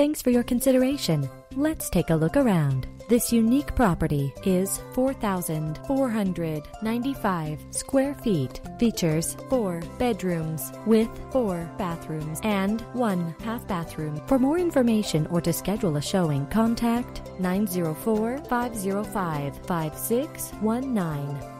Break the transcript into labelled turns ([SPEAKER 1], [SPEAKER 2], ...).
[SPEAKER 1] Thanks for your consideration. Let's take a look around. This unique property is 4,495 square feet. Features four bedrooms with four bathrooms and one half bathroom. For more information or to schedule a showing, contact 904 505 5619.